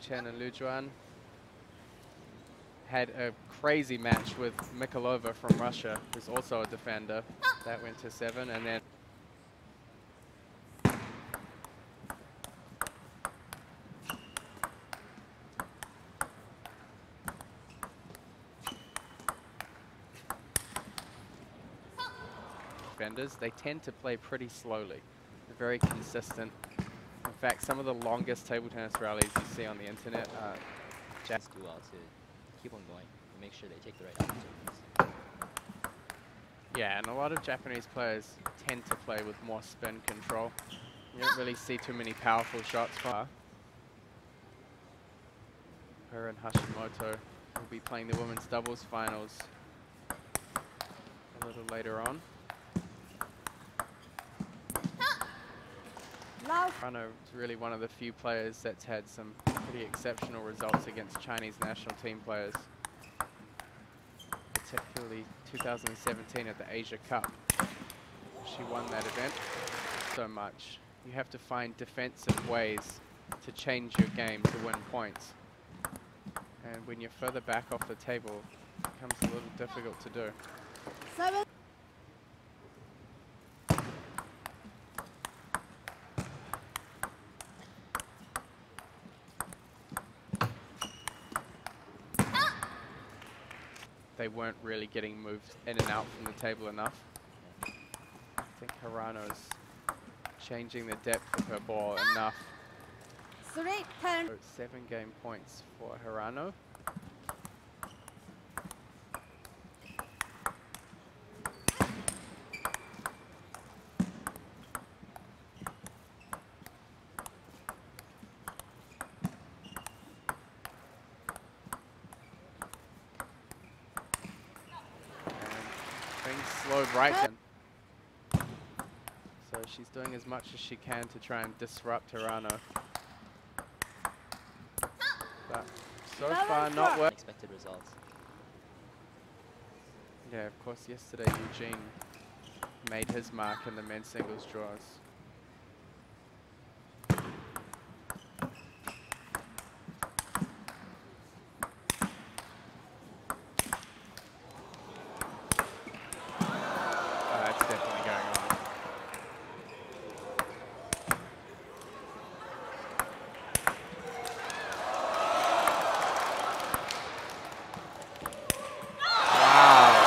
Chen and Liu Juan had a crazy match with Mikolova from Russia, who's also a defender. That went to seven, and then defenders, they tend to play pretty slowly. They're very consistent. In fact, some of the longest table tennis rallies you see on the internet are Just do well to keep on going and make sure they take the right opportunities. Yeah, and a lot of Japanese players tend to play with more spin control. You don't really see too many powerful shots from her. Her and Hashimoto will be playing the women's doubles finals a little later on. Rano is really one of the few players that's had some pretty exceptional results against Chinese national team players particularly 2017 at the Asia Cup. She won that event so much. You have to find defensive ways to change your game to win points. And when you're further back off the table, it becomes a little difficult to do. Seven. They weren't really getting moved in and out from the table enough. I think Hirano's changing the depth of her ball enough. Ah! So seven game points for Hirano. And things slowed right down. So she's doing as much as she can to try and disrupt Hirano. But so far not rough. working. Expected results. Yeah, of course, yesterday Eugene made his mark in the men's singles draws. Oh, that's definitely going on. Wow.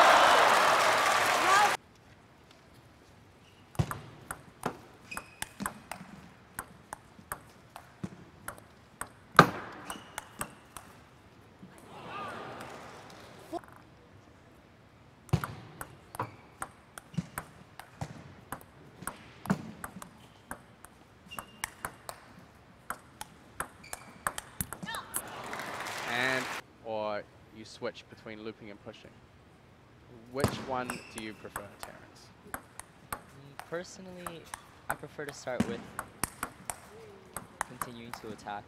and or you switch between looping and pushing. Which one do you prefer, Terrence? Personally, I prefer to start with continuing to attack,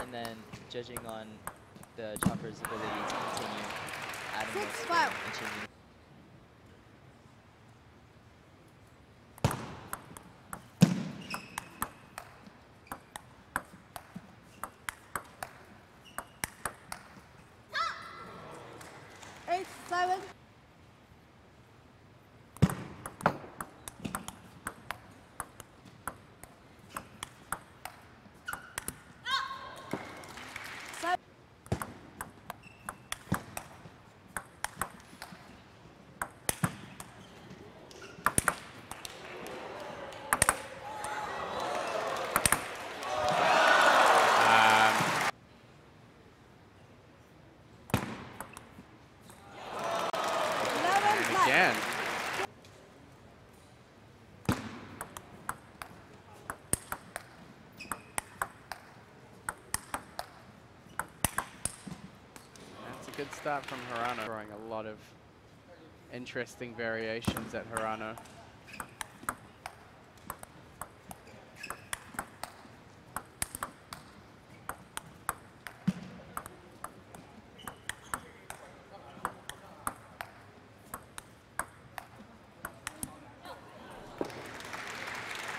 and then judging on the chopper's ability to continue adding more Six, spin five. and changing Eight. Seven. Seven. Um, Eleven. and Nine. again, that's a good start from Hirano, throwing a lot of interesting variations at Hirano.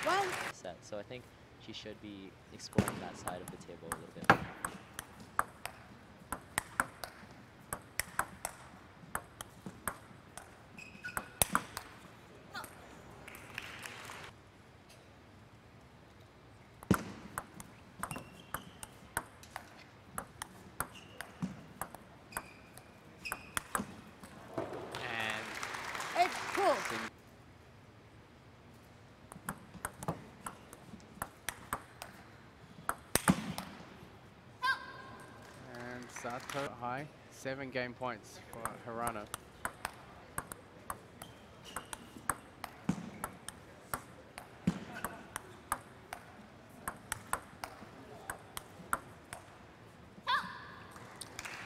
One. set. So I think she should be exploring that side of the table a little bit. more. Sato high. Seven game points for Hirano.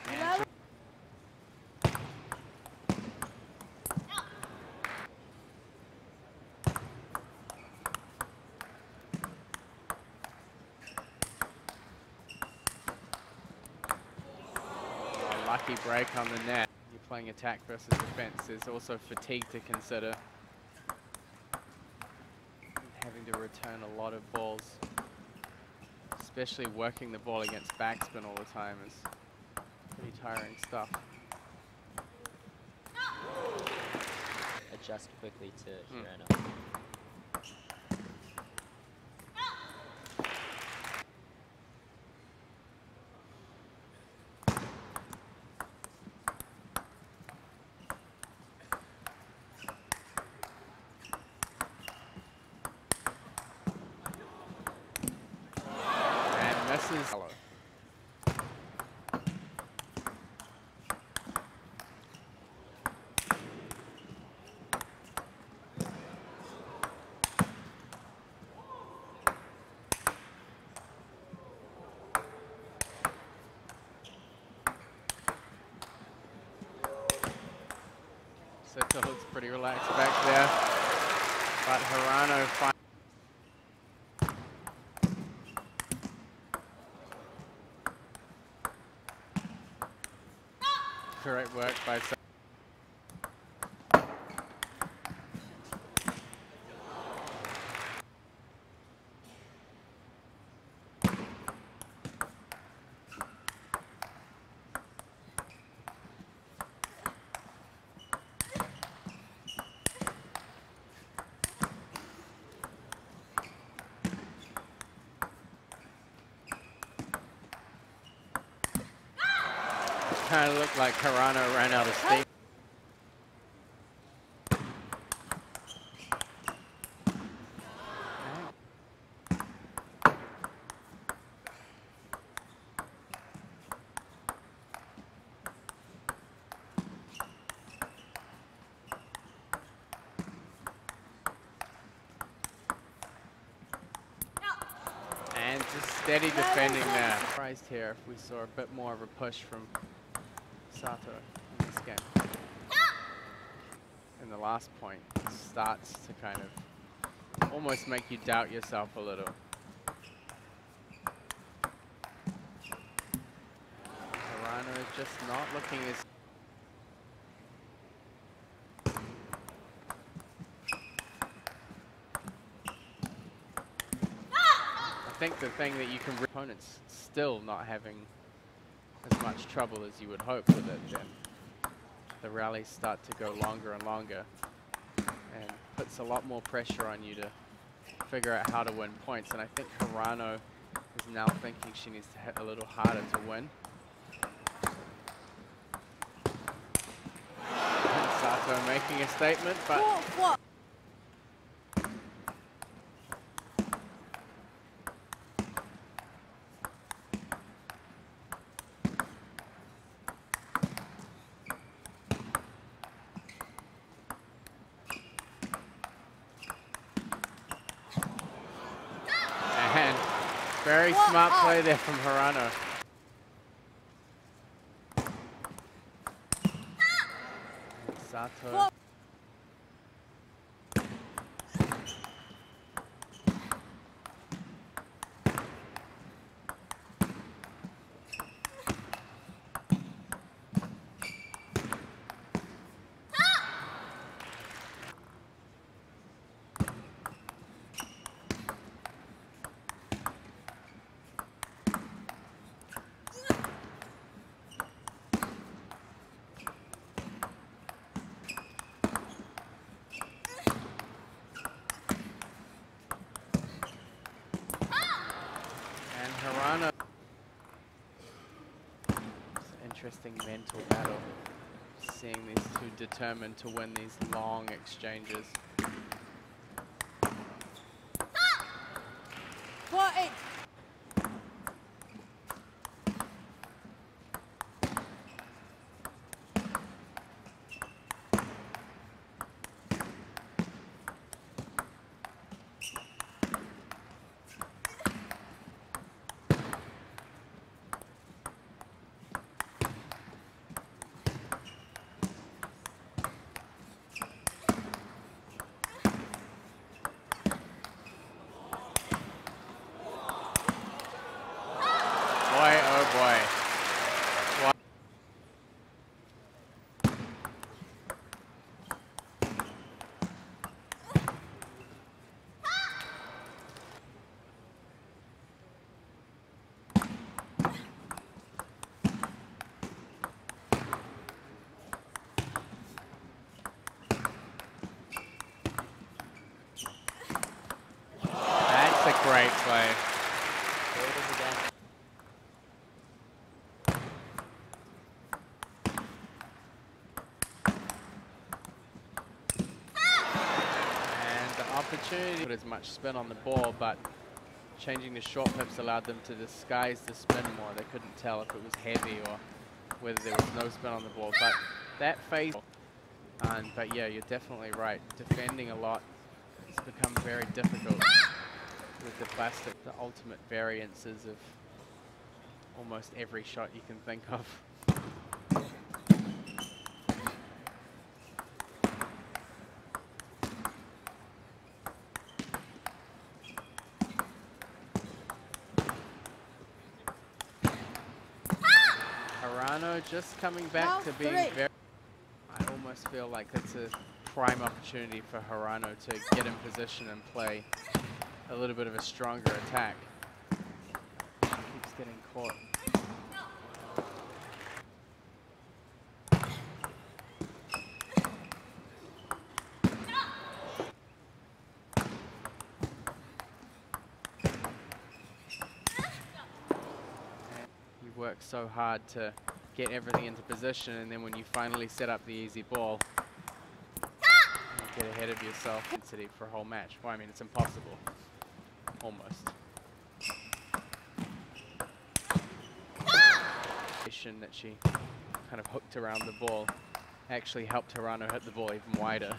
And Eleven. A lucky break on the net. You're playing attack versus defense. There's also fatigue to consider. Having to return a lot of balls. Especially working the ball against backspin all the time is pretty tiring stuff. Adjust quickly to. Hmm. Hirano. Hello. Sato looks pretty relaxed back there. But Hirano by Kind of looked like Hirano ran out of steam. And just steady defending there. Surprised here if we saw a bit more of a push from Sato in this game. Ah! And the last point starts to kind of almost make you doubt yourself a little. Hirano is just not looking as ah! I think the thing that you can opponents still not having as much trouble as you would hope with it. Then the rallies start to go longer and longer and puts a lot more pressure on you to figure out how to win points. And I think Hirano is now thinking she needs to hit a little harder to win. Sato making a statement but Four, four. And very What smart up? play there from Hirano. Sato. What? And Hirano. It's an interesting mental battle. Seeing these two determined to win these long exchanges. Play. And the opportunity put as much spin on the ball, but changing the short pips allowed them to disguise the spin more. They couldn't tell if it was heavy or whether there was no spin on the ball. But that phase, but yeah, you're definitely right. Defending a lot has become very difficult with the plastic. The ultimate variances of almost every shot you can think of. Hirano just coming back Now to being three. very. I almost feel like it's a prime opportunity for Hirano to get in position and play a little bit of a stronger attack. Keeps getting caught. You work so hard to get everything into position and then when you finally set up the easy ball, you get ahead of yourself for a whole match. Well, I mean, it's impossible. Almost. That she kind of hooked around the ball actually helped Hirano hit the ball even wider.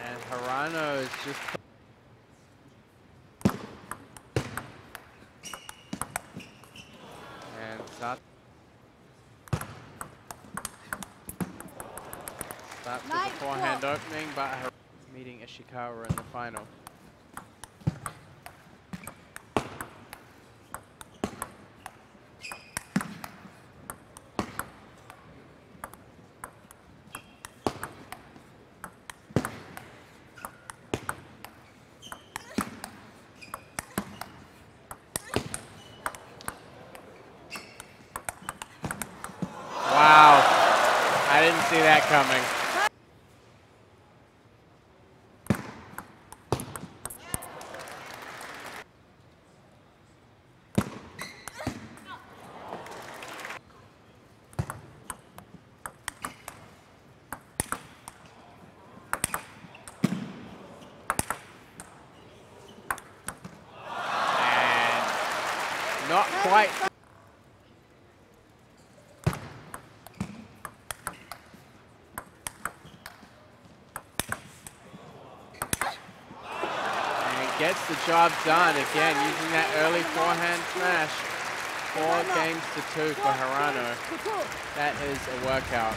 And Hirano is just Starts with Nine, the forehand opening, but Har meeting Ishikawa in the final. See that coming. Not quite And gets the job done again using that early forehand smash. Four games to two for two. That is a workout.